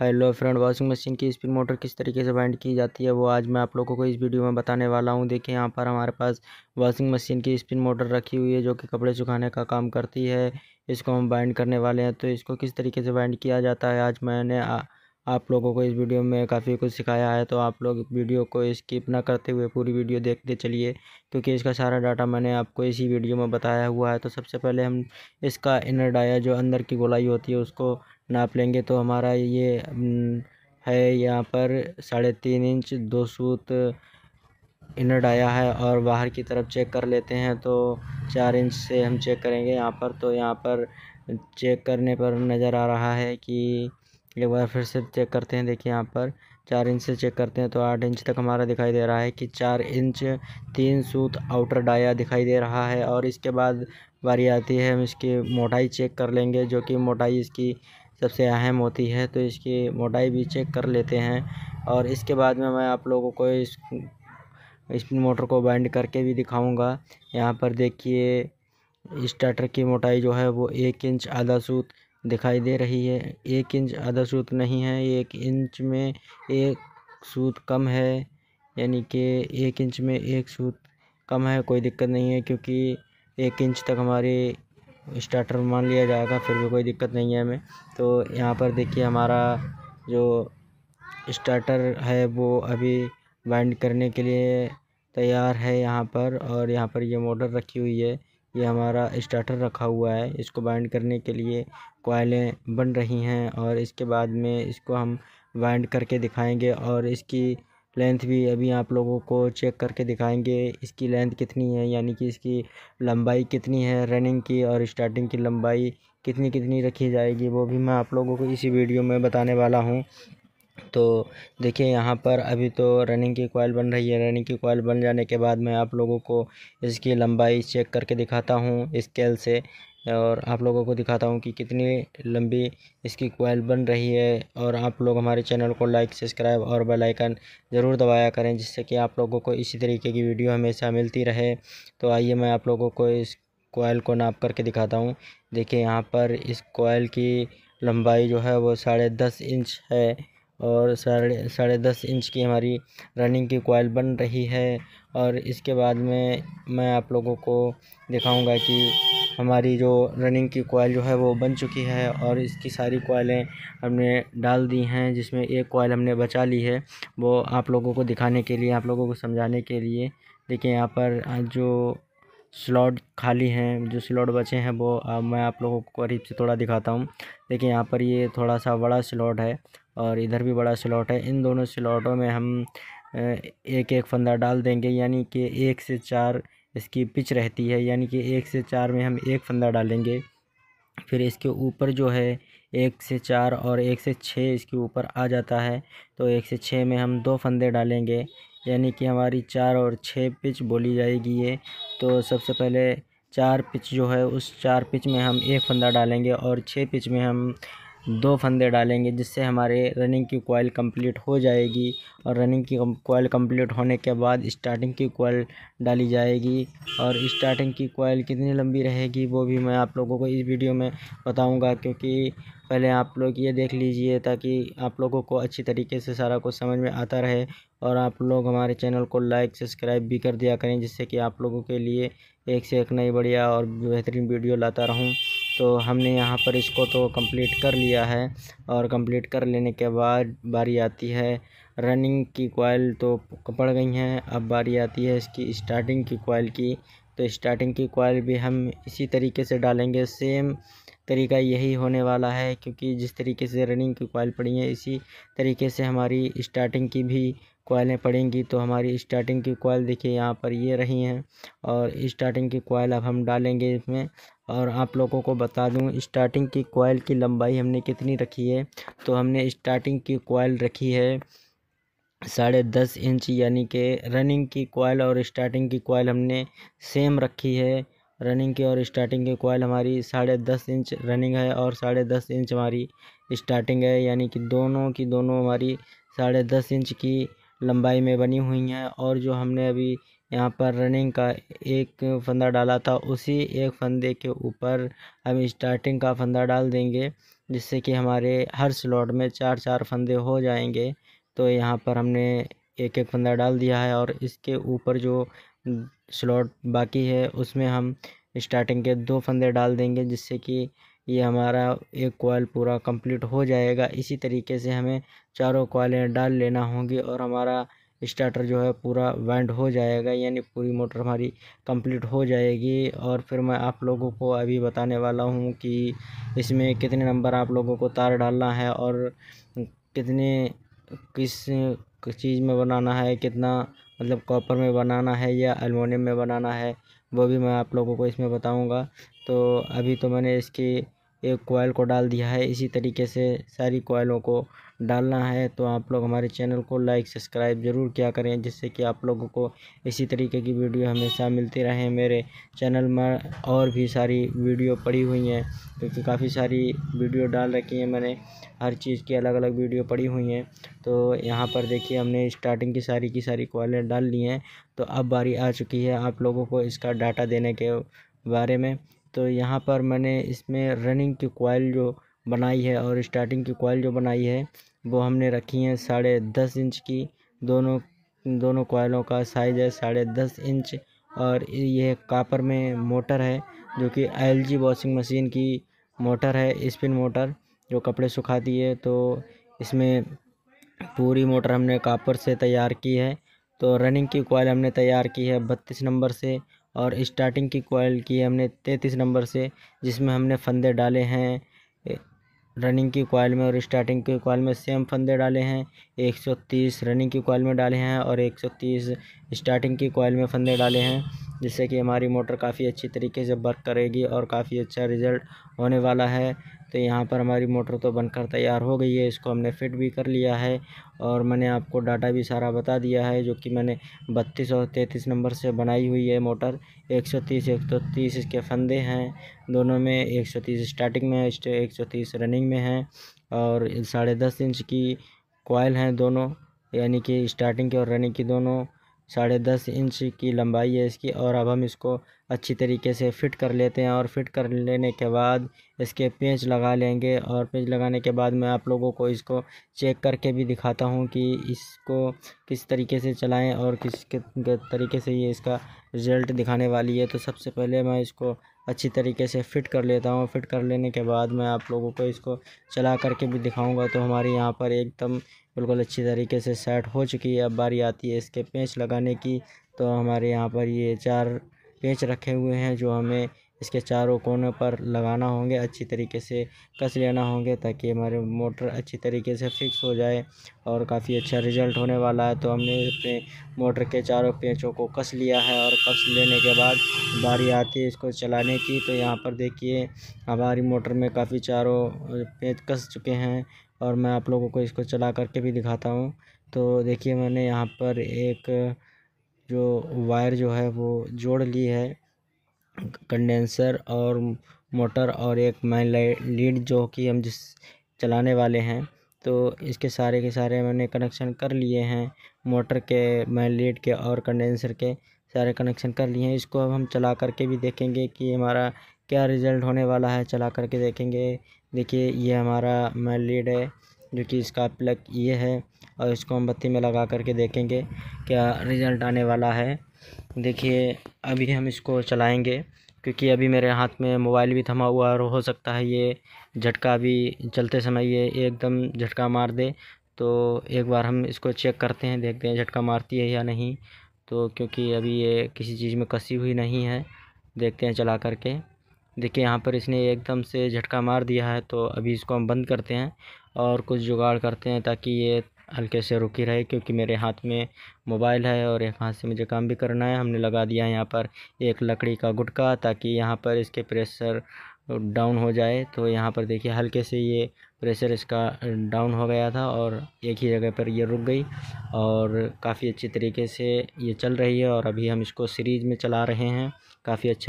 Hello friend washing machine की spin motor किस तरीके से बाइंड की जाती है वो आज मैं आप लोगों को इस वीडियो में बताने वाला हूँ। देखिए यहाँ पर हमारे पास वॉशिंग मशीन की स्पिन मोटर रखी हुई है जो कि कपड़े सुखाने का काम करती है। इसको हम बाइंड करने वाले हैं तो इसको किस तरीके से बाइंड किया जाता है आज मैंने आ, आप लोगों को इस वीडियो में काफ़ी कुछ सिखाया है तो आप लोग वीडियो को स्किप ना करते हुए पूरी वीडियो देखते चलिए क्योंकि इसका सारा डाटा मैंने आपको इसी वीडियो में बताया हुआ है। तो सबसे पहले हम इसका इनर डाया जो अंदर की गोलाई होती है उसको नाप लेंगे तो हमारा ये है यहाँ पर साढ़े तीन इंच, दो सूत इनर डाया है और बाहर की तरफ़ चेक कर लेते हैं तो चार इंच से हम चेक करेंगे यहाँ पर। तो यहाँ पर चेक करने पर नज़र आ रहा है कि एक बार फिर से चेक करते हैं। देखिए यहाँ पर चार इंच से चेक करते हैं तो आठ इंच तक हमारा दिखाई दे रहा है कि चार इंच, तीन सूत आउटर डाया दिखाई दे रहा है और इसके बाद बारी आती है हम इसकी मोटाई चेक कर लेंगे जो कि मोटाई इसकी सबसे अहम होती है तो इसकी मोटाई भी चेक कर लेते हैं। और इसके बाद में मैं आप लोगों को इस स्पिन मोटर को बाइंड करके भी दिखाऊँगा। यहाँ पर देखिए स्टार्टर की मोटाई जो है वो एक इंच आधा सूत दिखाई दे रही है। एक इंच आधा सूत नहीं है, एक इंच में एक सूत कम है, यानी कि एक इंच में एक सूत कम है, कोई दिक्कत नहीं है, क्योंकि एक इंच तक हमारी स्टार्टर मान लिया जाएगा, फिर भी कोई दिक्कत नहीं है हमें। तो यहाँ पर देखिए हमारा जो स्टार्टर है, वो अभी बाइंड करने के लिए तैयार है यहाँ पर, और यहाँ पर ये मोटर रखी हुई है। ये हमारा स्टार्टर रखा हुआ है। इसको बाइंड करने के लिए कोयलें बन रही हैं, और इसके बाद में इसको हम बाइंड करके दिखाएँगे, और इसकी लेंथ भी अभी आप लोगों को चेक करके दिखाएँगे, इसकी लेंथ कितनी है, यानी कि इसकी लंबाई कितनी है, रनिंग की और स्टार्टिंग की लंबाई कितनी कितनी रखी जाएगी, वो भी मैं आप लोगों को इसी वीडियो में बताने वाला हूँ। तो देखिए, यहाँ पर अभी तो रनिंग की कोयल बन रही है। रनिंग की कोयल बन जाने के बाद मैं आप लोगों को इसकी लंबाई चेक करके दिखाता हूँ, स्केल से। और आप लोगों को दिखाता हूँ कि कितनी लंबी इसकी कोयल बन रही है। और आप लोग हमारे चैनल को लाइक सब्सक्राइब और बेल आइकन ज़रूर दबाया करें, जिससे कि आप लोगों को इसी तरीके की वीडियो हमेशा मिलती रहे। तो आइए मैं आप लोगों को इस कोयल को नाप करके दिखाता हूँ। देखिए यहाँ पर इस कोयल की लंबाई जो है वो साढ़े दस इंच है। और साढ़े साढ़े दस इंच की हमारी रनिंग की कोयल बन रही है। और इसके बाद में, मैं आप लोगों को दिखाऊँगा कि हमारी जो रनिंग की कोयल जो है वो बन चुकी है और इसकी सारी कोयलें हमने डाल दी हैं, जिसमें एक कोयल हमने बचा ली है। वो आप लोगों को दिखाने के लिए, आप लोगों को समझाने के लिए। देखिए, यहाँ पर जो स्लॉट खाली हैं, जो स्लॉट बचे हैं वो अब मैं आप लोगों को करीब से थोड़ा दिखाता हूँ। देखिए, यहाँ पर ये थोड़ा सा बड़ा स्लॉट है और इधर भी बड़ा स्लॉट है। इन दोनों स्लॉटों में हम एक एक फंदा डाल देंगे, यानी कि एक से चार इसकी पिच रहती है, यानी कि एक से चार में हम एक फंदा डालेंगे। फिर इसके ऊपर जो है, एक से चार और एक से छः इसके ऊपर आ जाता है। तो एक से छः में हम दो फंदे डालेंगे, यानी कि हमारी चार और छः पिच बोली जाएगी ये। तो सबसे पहले चार पिच जो है, उस चार पिच में हम एक फंदा डालेंगे और छः पिच में हम दो फंदे डालेंगे, जिससे हमारे रनिंग की कोयल कंप्लीट हो जाएगी। और रनिंग की कोयल कंप्लीट होने के बाद स्टार्टिंग की कोयल डाली जाएगी। और स्टार्टिंग की कोयल कितनी लंबी रहेगी, वो भी मैं आप लोगों को इस वीडियो में बताऊँगा, क्योंकि पहले आप लोग ये देख लीजिए ताकि आप लोगों को अच्छी तरीके से सारा कुछ समझ में आता रहे और आप लोग हमारे चैनल को लाइक, सब्सक्राइब भी कर दिया करें जिससे कि आप लोगों के लिए एक से एक नई बढ़िया और बेहतरीन वीडियो लाता रहूँ। तो हमने यहाँ पर इसको तो कंप्लीट कर लिया है और कंप्लीट कर लेने के बाद बारी आती है रनिंग की कोयल तो पड़ गई हैं। अब बारी आती है इसकी स्टार्टिंग की कोयल की। तो स्टार्टिंग की कोयल भी हम इसी तरीके से डालेंगे, सेम तरीका यही होने वाला है क्योंकि जिस तरीके से रनिंग की कोयल पड़ी है, इसी तरीके से हमारी स्टार्टिंग की भी कोयलें पड़ेंगी। तो हमारी स्टार्टिंग की कोयल देखिए यहाँ पर ये रही हैं और स्टार्टिंग की कोयल अब हम डालेंगे इसमें। और आप लोगों को बता दूँ स्टार्टिंग की कोयल की लंबाई हमने कितनी रखी है? तो हमने स्टार्टिंग की कोयल रखी है साढ़े दस इंच यानी कि रनिंग की कोयल और स्टार्टिंग की कोयल हमने सेम रखी है। रनिंग की और स्टार्टिंग की कोयल हमारी साढ़े दस इंच रनिंग है और साढ़े दस इंच हमारी स्टार्टिंग है, यानी कि दोनों की दोनों हमारी साढ़े दस इंच की लंबाई में बनी हुई हैं। और जो हमने अभी यहाँ पर रनिंग का एक फंदा डाला था, उसी एक फंदे के ऊपर हम स्टार्टिंग का फंदा डाल देंगे, जिससे कि हमारे हर स्लॉट में चार चार फंदे हो जाएँगे। तो यहाँ पर हमने एक एक फंदा डाल दिया है और इसके ऊपर जो स्लॉट बाकी है, उसमें हम स्टार्टिंग के दो फंदे डाल देंगे जिससे कि ये हमारा एक कॉयल पूरा कंप्लीट हो जाएगा। इसी तरीके से हमें चारों कॉयलें डाल लेना होंगी और हमारा स्टार्टर जो है पूरा वेंड हो जाएगा, यानी पूरी मोटर हमारी कंप्लीट हो जाएगी। और फिर मैं आप लोगों को अभी बताने वाला हूँ कि इसमें कितने नंबर आप लोगों को तार डालना है और कितने, किस चीज़ में बनाना है, कितना मतलब कॉपर में बनाना है या अलमोनियम में बनाना है, वो भी मैं आप लोगों को इसमें बताऊँगा। तो अभी तो मैंने इसकी एक कोयल को डाल दिया है। इसी तरीके से सारी कोयलों को डालना है। तो आप लोग हमारे चैनल को लाइक सब्सक्राइब ज़रूर किया करें, जिससे कि आप लोगों को इसी तरीके की वीडियो हमेशा मिलती रहे। मेरे चैनल में और भी सारी वीडियो पड़ी हुई हैं, क्योंकि काफ़ी सारी वीडियो डाल रखी हैं मैंने। हर चीज़ की अलग अलग वीडियो पड़ी हुई हैं। तो यहाँ पर देखिए, हमने स्टार्टिंग की सारी की सारी कॉलें डाल ली हैं। तो अब बारी आ चुकी है आप लोगों को इसका डाटा देने के बारे में। तो यहाँ पर मैंने इसमें रनिंग की कोयल जो बनाई है और स्टार्टिंग की कोयल जो बनाई है, वो हमने रखी है साढ़े दस इंच की। दोनों दोनों कोयलों का साइज़ है साढ़े दस इंच और ये कापर में मोटर है, जो कि जी वॉशिंग मशीन की मोटर है स्पिन मोटर जो कपड़े सुखाती है। तो इसमें पूरी मोटर हमने कापर से तैयार की है। तो रनिंग की कोयल हमने तैयार की है बत्तीस नंबर से और स्टार्टिंग की कोयल की हमने तैंतीस नंबर से, जिसमें हमने फंदे डाले हैं। रनिंग की कोयल में और स्टार्टिंग की कोयल में सेम फंदे डाले हैं। 130 रनिंग की कॉयल में डाले हैं और 130 स्टार्टिंग की कॉयल में फंदे डाले हैं, जिससे कि हमारी मोटर काफ़ी अच्छी तरीके से वर्क करेगी और काफ़ी अच्छा रिज़ल्ट होने वाला है। तो यहाँ पर हमारी मोटर तो बनकर तैयार हो गई है, इसको हमने फिट भी कर लिया है और मैंने आपको डाटा भी सारा बता दिया है, जो कि मैंने बत्तीस और तैंतीस नंबर से बनाई हुई है मोटर। एक सौ तीस, एक सौ तीस इसके फंदे हैं, दोनों में एक सौ तीस स्टार्टिंग में है एक सौ तीस रनिंग में है और साढ़े दस इंच की कोयल हैं दोनों, यानी कि स्टार्टिंग की और रनिंग की दोनों। साढ़े दस इंच की लंबाई है इसकी और अब हम इसको अच्छी तरीके से फ़िट कर लेते हैं और फिट कर लेने के बाद इसके पेंच लगा लेंगे और पेंच लगाने के बाद मैं आप लोगों को इसको चेक करके भी दिखाता हूँ कि इसको किस तरीके से चलाएँ और किस तरीके से ये इसका रिज़ल्ट दिखाने वाली है। तो सबसे पहले मैं इसको अच्छी तरीके से फ़िट कर लेता हूँ। फ़िट कर लेने के बाद मैं आप लोगों को इसको चला करके भी दिखाऊँगा। तो हमारे यहाँ पर एकदम बिल्कुल अच्छी तरीके से सेट हो चुकी है। अब बारी आती है इसके पेंच लगाने की। तो हमारे यहाँ पर ये चार पेंच रखे हुए हैं जो हमें इसके चारों कोनों पर लगाना होंगे, अच्छी तरीके से कस लेना होंगे ताकि हमारे मोटर अच्छी तरीके से फिक्स हो जाए और काफ़ी अच्छा रिज़ल्ट होने वाला है। तो हमने अपने मोटर के चारों पेंचों को कस लिया है और कस लेने के बाद बारी आती है इसको चलाने की। तो यहाँ पर देखिए, हमारी मोटर में काफ़ी चारों पेंच कस चुके हैं और मैं आप लोगों को इसको चला करके भी दिखाता हूँ। तो देखिए, मैंने यहाँ पर एक जो वायर जो है वो जोड़ ली है। कंडेंसर और मोटर और एक मैन लीड जो कि हम जिस चलाने वाले हैं तो इसके सारे के सारे मैंने कनेक्शन कर लिए हैं। मोटर के मैन लीड के और कंडेंसर के सारे कनेक्शन कर लिए हैं। इसको अब हम चला करके भी देखेंगे कि हमारा क्या रिज़ल्ट होने वाला है। चला करके देखेंगे। देखिए, ये हमारा मैन लीड है, जो कि इसका प्लग ये है और इसको हम बत्ती में लगा करके देखेंगे क्या रिज़ल्ट आने वाला है। देखिए, अभी हम इसको चलाएँगे, क्योंकि अभी मेरे हाथ में मोबाइल भी थमा हुआ और हो सकता है ये झटका भी चलते समय ये एकदम झटका मार दे। तो एक बार हम इसको चेक करते हैं, देखते हैं झटका मारती है या नहीं। तो क्योंकि अभी ये किसी चीज़ में कसी हुई नहीं है, देखते हैं चला करके। देखिए, यहाँ पर इसने एकदम से झटका मार दिया है तो अभी इसको हम बंद करते हैं और कुछ जुगाड़ करते हैं ताकि ये हल्के से रुकी रहे, क्योंकि मेरे हाथ में मोबाइल है और एक हाथ से मुझे काम भी करना है। हमने लगा दिया यहाँ पर एक लकड़ी का गुटका ताकि यहाँ पर इसके प्रेशर डाउन हो जाए। तो यहाँ पर देखिए हल्के से ये प्रेशर इसका डाउन हो गया था और एक ही जगह पर ये रुक गई और काफ़ी अच्छी तरीके से ये चल रही है और अभी हम इसको सीरीज़ में चला रहे हैं। काफ़ी अच्छा